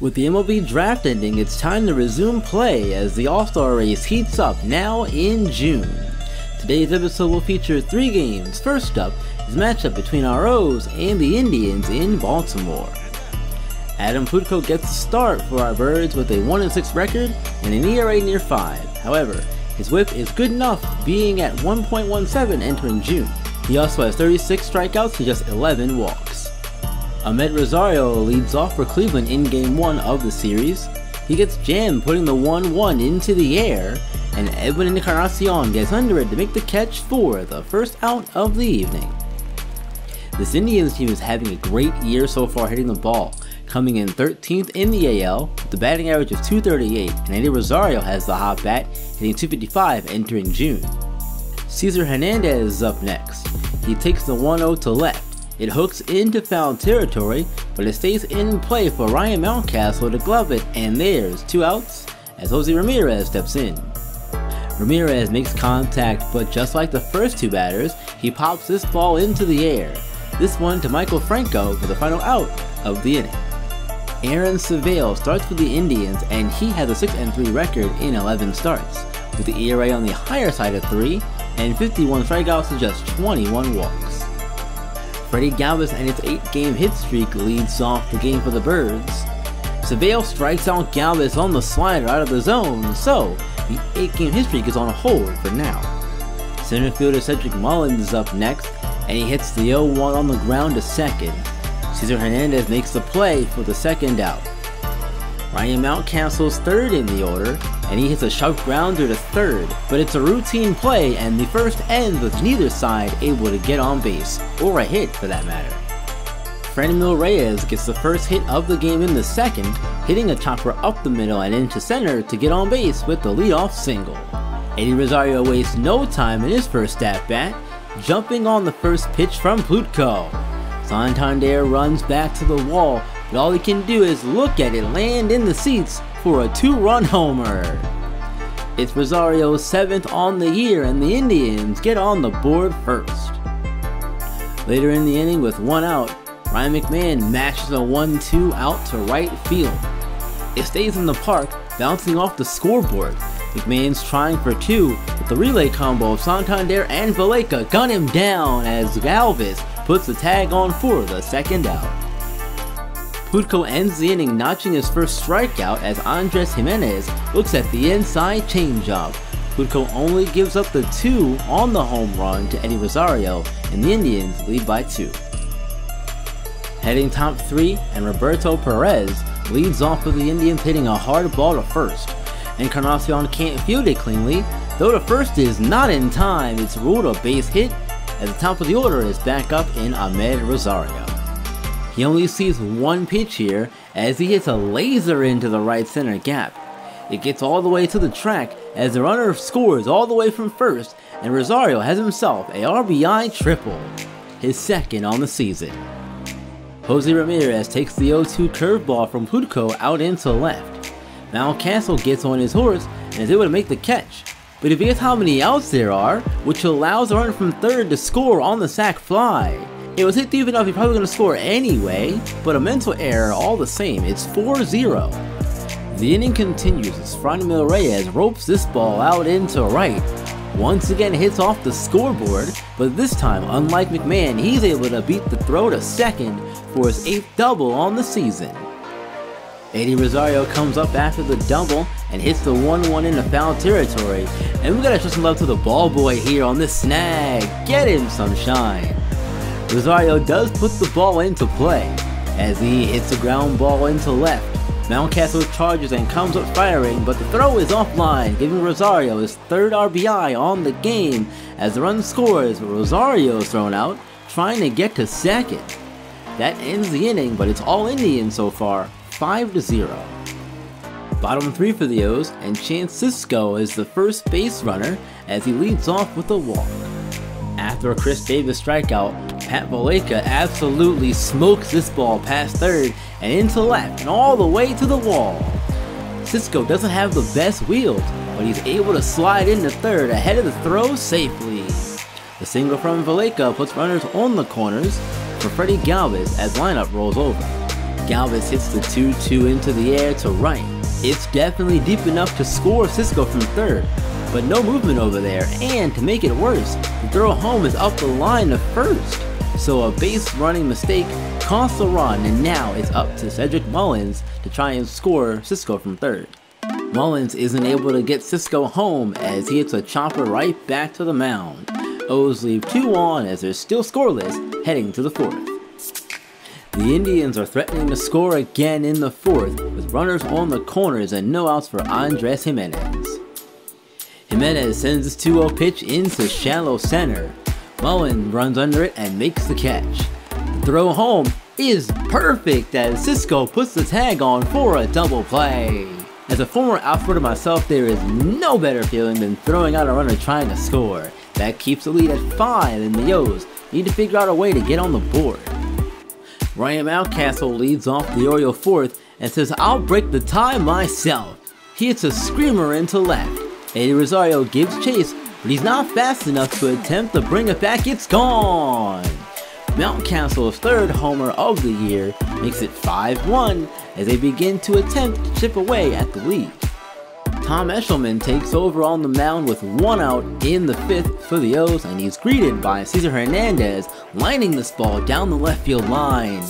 With the MLB draft ending, it's time to resume play as the All-Star race heats up now in June. Today's episode will feature three games. First up is a matchup between our O's and the Indians in Baltimore. Adam Plutko gets the start for our Birds with a 1-6 record and an ERA near 5. However, his whip is good enough, being at 1.17 entering June. He also has 36 strikeouts to just 11 walks. Amed Rosario leads off for Cleveland in game 1 of the series. He gets jammed putting the 1-1 into the air, and Edwin Encarnacion gets under it to make the catch for the first out of the evening. This Indians team is having a great year so far hitting the ball, coming in 13th in the AL with a batting average of 238, and Eddie Rosario has the hot bat, hitting 255 entering June. Cesar Hernandez is up next. He takes the 1-0 to left, it hooks into foul territory, but it stays in play for Ryan Mountcastle to glove it, and there's two outs as Jose Ramirez steps in. Ramirez makes contact, but just like the first two batters, he pops this ball into the air. This one to Maikel Franco for the final out of the inning. Aaron Civale starts for the Indians, and he has a 6-3 record in 11 starts, with the ERA on the higher side of 3 and 51 strikeouts to just 21 walks. Freddy Galvis and its 8-game hit streak leads off the game for the Birds. Civale strikes out Galvis on the slider out of the zone, so the 8-game hit streak is on a hold for now. Center fielder Cedric Mullins is up next, and he hits the 0-1 on the ground to second. Cesar Hernandez makes the play for the second out. Ryan Mountcastle's third in the order, and he hits a sharp grounder to third, but it's a routine play and the first ends with neither side able to get on base, or a hit for that matter. Franmil Reyes gets the first hit of the game in the second, hitting a chopper up the middle and into center to get on base with the leadoff single. Eddie Rosario wastes no time in his first at bat, jumping on the first pitch from Plutko. Santander runs back to the wall, but all he can do is look at it land in the seats for a two-run homer. It's Rosario's seventh on the year and the Indians get on the board first. Later in the inning with one out, Ryan McMahon matches a 1-2 out to right field. It stays in the park, bouncing off the scoreboard. McMahon's trying for two, but the relay combo of Santander and Valaika gun him down as Galvis puts the tag on for the second out. Plutko ends the inning notching his first strikeout as Andres Gimenez looks at the inside changeup. Plutko only gives up the two on the home run to Eddie Rosario, and the Indians lead by two. Heading top three, and Roberto Perez leads off with the Indians hitting a hard ball to first. Encarnacion can't field it cleanly, though the first is not in time, it's ruled a base hit, as the top of the order is back up in Amed Rosario. He only sees one pitch here as he hits a laser into the right center gap. It gets all the way to the track as the runner scores all the way from first and Rosario has himself a RBI triple, his second on the season. Jose Ramirez takes the 0-2 curveball from Plutko out into left. Mountcastle gets on his horse and is able to make the catch. But if you how many outs there are, which allows the runner from third to score on the sac fly, it was hit deep enough, you're probably going to score anyway, but a mental error all the same. It's 4-0. The inning continues as Franmil Reyes ropes this ball out into right. Once again hits off the scoreboard, but this time, unlike McMahon, he's able to beat the throw to second for his 8th double on the season. Eddie Rosario comes up after the double and hits the 1-1 into foul territory, and we gotta show some love to the ball boy here on this snag. Get him some shine. Rosario does put the ball into play as he hits a ground ball into left. Mountcastle charges and comes up firing, but the throw is offline, giving Rosario his third RBI on the game as the run scores Rosario is thrown out, trying to get to second. That ends the inning, but it's all Indian so far, 5 to 0. Bottom 3 for the O's, and Chance Sisco is the first base runner as he leads off with a walk. After a Chris Davis strikeout, Pat Valaika absolutely smokes this ball past third and into left and all the way to the wall. Sisco doesn't have the best wheels, but he's able to slide into third ahead of the throw safely. The single from Valaika puts runners on the corners for Freddy Galvis as lineup rolls over. Galvis hits the 2-2 into the air to right. It's definitely deep enough to score Sisco from third, but no movement over there, and to make it worse, the throw home is up the line to first. So a base running mistake costs the run, and now it's up to Cedric Mullins to try and score Sisco from third. Mullins isn't able to get Sisco home as he hits a chopper right back to the mound. O's leave two on as they're still scoreless heading to the fourth. The Indians are threatening to score again in the fourth with runners on the corners and no outs for Andres Gimenez. Gimenez sends his 2-0 pitch into shallow center. Mullins runs under it and makes the catch. The throw home is perfect as Sisco puts the tag on for a double play. As a former outfielder myself, there is no better feeling than throwing out a runner trying to score. That keeps the lead at 5 and the O's need to figure out a way to get on the board. Ryan Mountcastle leads off the Oriole fourth and says, I'll break the tie myself. He hits a screamer into left. Eddie Rosario gives chase, but he's not fast enough to attempt to bring it back. It's gone! Mountcastle's third homer of the year makes it 5-1 as they begin to attempt to chip away at the lead. Tom Eshelman takes over on the mound with one out in the fifth for the O's and he's greeted by Cesar Hernandez lining this ball down the left field line.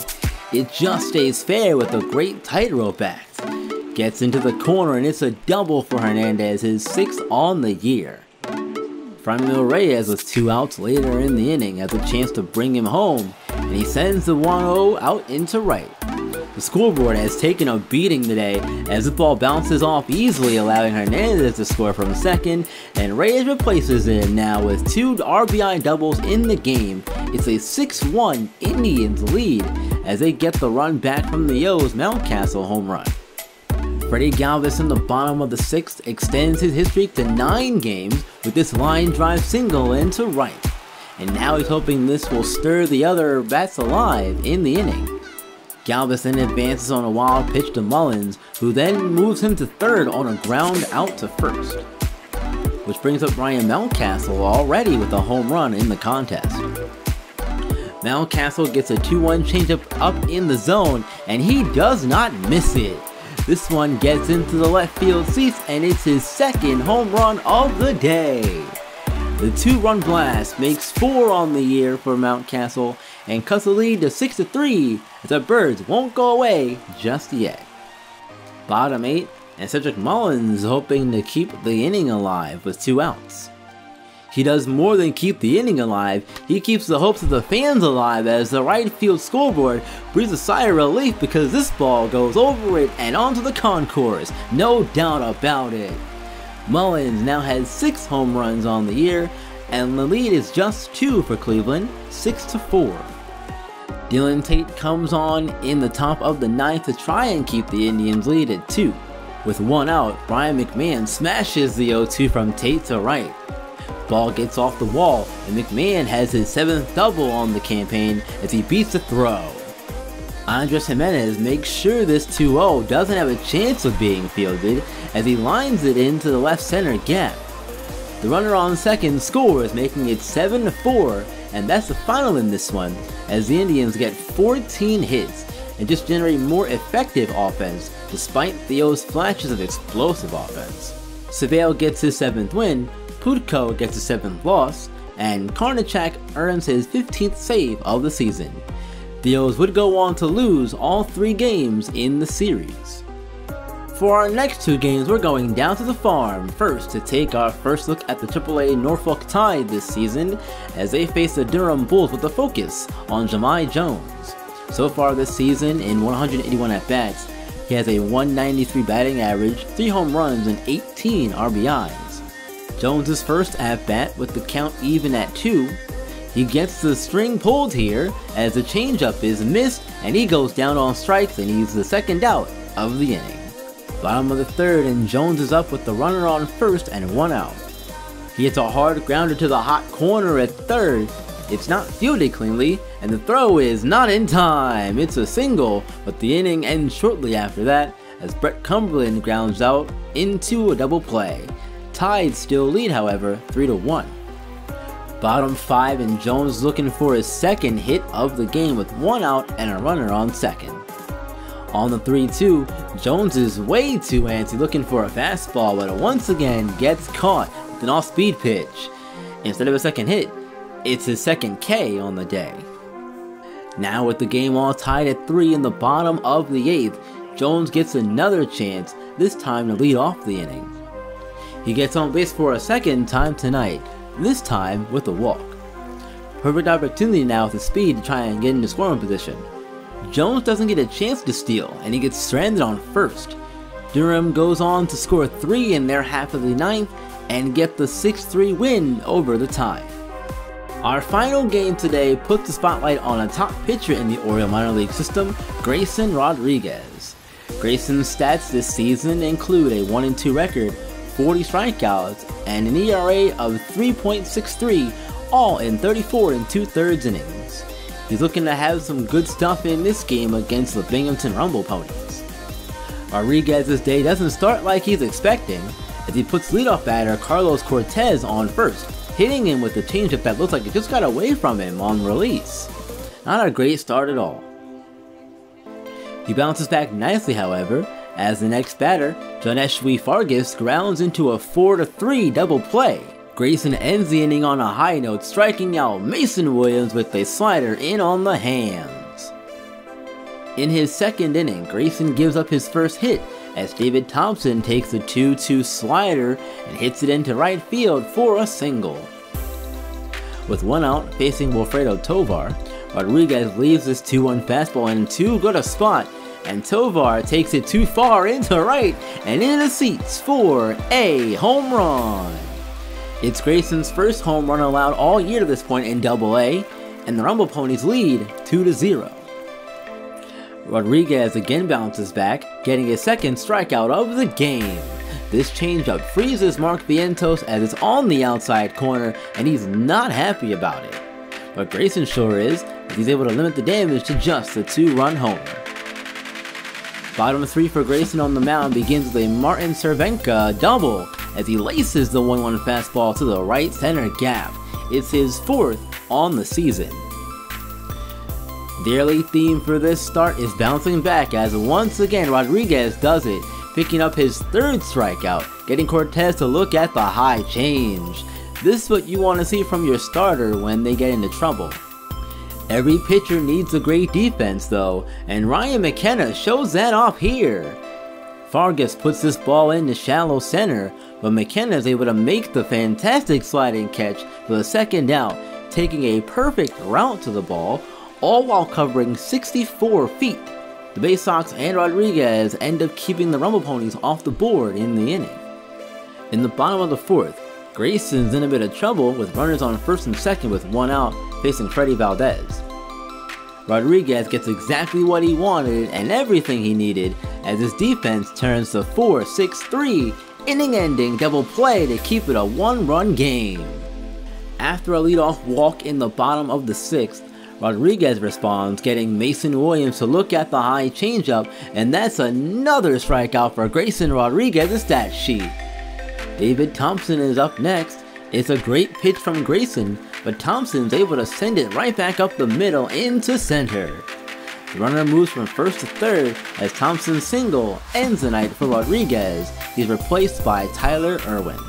It just stays fair with a great tightrope act. Gets into the corner and it's a double for Hernandez, his sixth on the year. Franmil Reyes with two outs later in the inning has a chance to bring him home, and he sends the 1-0 out into right. The scoreboard has taken a beating today as the ball bounces off easily allowing Hernandez to score from second and Reyes replaces it now with two RBI doubles in the game. It's a 6-1 Indians lead as they get the run back from the O's Mountcastle home run. Freddy Galvis in the bottom of the sixth extends his streak to 9 games with this line drive single into right. And now he's hoping this will stir the other bats alive in the inning. Galvis then advances on a wild pitch to Mullins, who then moves him to third on a ground out to first. Which brings up Ryan Mountcastle already with a home run in the contest. Mountcastle gets a 2-1 changeup up in the zone, and he does not miss it. This one gets into the left field seats and it's his second home run of the day. The two-run blast makes four on the year for Mountcastle and cuts the lead to six to three. as the Birds won't go away just yet. Bottom 8 and Cedric Mullins hoping to keep the inning alive with two outs. He does more than keep the inning alive, he keeps the hopes of the fans alive as the right field scoreboard breathes a sigh of relief because this ball goes over it and onto the concourse, no doubt about it. Mullins now has 6 home runs on the year, and the lead is just 2 for Cleveland, 6 to 4. Dylan Tate comes on in the top of the ninth to try and keep the Indians lead at 2. With one out, Ryan McMahon smashes the 0-2 from Tate to right. Ball gets off the wall, and McMahon has his seventh double on the campaign as he beats the throw. Andres Gimenez makes sure this 2-0 doesn't have a chance of being fielded as he lines it into the left center gap. The runner on second scores, making it 7-4, and that's the final in this one, as the Indians get 14 hits and just generate more effective offense despite the O's flashes of explosive offense. Civale gets his 7th win, Plutko gets his 7th loss, and Karinchak earns his 15th save of the season. The O's would go on to lose all three games in the series. For our next two games, we're going down to the farm first to take our first look at the AAA Norfolk Tide this season as they face the Durham Bulls with a focus on Jahmai Jones. So far this season, in 181 at-bats, he has a 193 batting average, 3 home runs, and 18 RBIs. Jones's first at-bat with the count even at 2. He gets the string pulled here as the changeup is missed and he goes down on strikes and he's the second out of the inning. Bottom of the third and Jones is up with the runner on first and one out. He hits a hard grounder to the hot corner at third. It's not fielded cleanly and the throw is not in time. It's a single, but the inning ends shortly after that as Brett Cumberland grounds out into a double play. Tide still lead, however, 3 to 1. Bottom 5 and Jones looking for his second hit of the game with one out and a runner on second. On the 3-2, Jones is way too antsy looking for a fastball, but once again gets caught with an off-speed pitch. Instead of a second hit, it's his second K on the day. Now with the game all tied at 3 in the bottom of the 8th, Jones gets another chance, this time to lead off the inning. He gets on base for a second time tonight, this time with a walk. Perfect opportunity now with his speed to try and get into scoring position. Jones doesn't get a chance to steal, and he gets stranded on first. Durham goes on to score 3 in their half of the ninth and get the 6-3 win over the tie. Our final game today puts the spotlight on a top pitcher in the Oriole minor league system, Grayson Rodriguez. Grayson's stats this season include a 1-2 record, 40 strikeouts, and an ERA of 3.63, all in 34 and 2 thirds innings. He's looking to have some good stuff in this game against the Binghamton Rumble Ponies. Rodriguez's day doesn't start like he's expecting, as he puts leadoff batter Carlos Cortes on first, hitting him with a changeup that looks like it just got away from him on release. Not a great start at all. He bounces back nicely however, as the next batter, Johneshwy Fargas grounds into a 4-3 double play. Grayson ends the inning on a high note, striking out Mason Williams with a slider in on the hands. In his second inning, Grayson gives up his first hit as David Thompson takes the 2-2 slider and hits it into right field for a single. With one out facing Wilfredo Tovar, Rodriguez leaves this 2-1 fastball in too good a spot and Tovar takes it too far into right and into the seats for a home run. It's Grayson's first home run allowed all year to this point in Double A, and the Rumble Ponies lead 2-0. Rodriguez again bounces back, getting his second strikeout of the game. This changeup freezes Mark Vientos as it's on the outside corner, and he's not happy about it. But Grayson sure is, he's able to limit the damage to just a two-run homer. Bottom three for Grayson on the mound begins with a Martin Cervenka double as he laces the 1-1 fastball to the right center gap. It's his fourth on the season. The early theme for this start is bouncing back as once again Rodriguez does it, picking up his third strikeout, getting Cortes to look at the high change. This is what you want to see from your starter when they get into trouble. Every pitcher needs a great defense though, and Ryan McKenna shows that off here. Fargas puts this ball into shallow center, but McKenna is able to make the fantastic sliding catch for the second out, taking a perfect route to the ball, all while covering 64 feet. The Baysox and Rodriguez end up keeping the Rumble Ponies off the board in the inning. In the bottom of the fourth, Grayson's in a bit of trouble with runners on first and second with one out facing Freddy Valdez. Rodriguez gets exactly what he wanted and everything he needed as his defense turns to 4-6-3 inning-ending double play to keep it a one-run game. After a leadoff walk in the bottom of the sixth, Rodriguez responds, getting Mason Williams to look at the high changeup, and that's another strikeout for Grayson Rodriguez's stat sheet. David Thompson is up next. It's a great pitch from Grayson, but Thompson's able to send it right back up the middle into center. The runner moves from first to third as Thompson's single ends the night for Rodriguez. He's replaced by Tyler Irwin.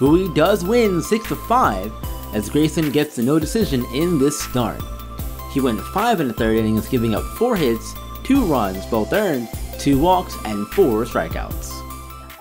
Bowie does win 6-5 as Grayson gets the no decision in this start. He went 5 in the third innings giving up 4 hits, 2 runs both earned, 2 walks, and 4 strikeouts.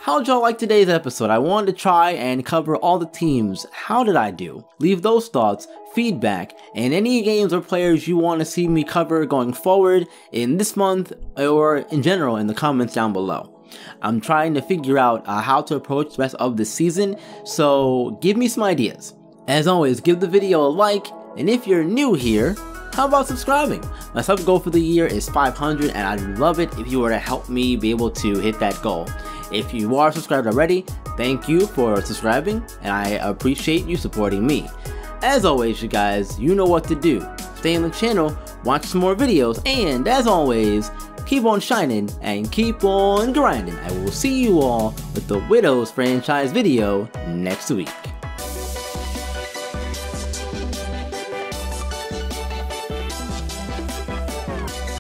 How'd y'all like today's episode? I wanted to try and cover all the teams. How did I do? Leave those thoughts, feedback, and any games or players you want to see me cover going forward in this month or in general in the comments down below. I'm trying to figure out uh, how to approach the rest of the season, so give me some ideas. As always, give the video a like, and if you're new here, how about subscribing? My sub goal for the year is 500 and I'd love it if you were to help me be able to hit that goal. If you are subscribed already, thank you for subscribing and I appreciate you supporting me. As always you guys, you know what to do. Stay on the channel, watch some more videos, and as always, keep on shining and keep on grinding. I will see you all with the Widows franchise video next week.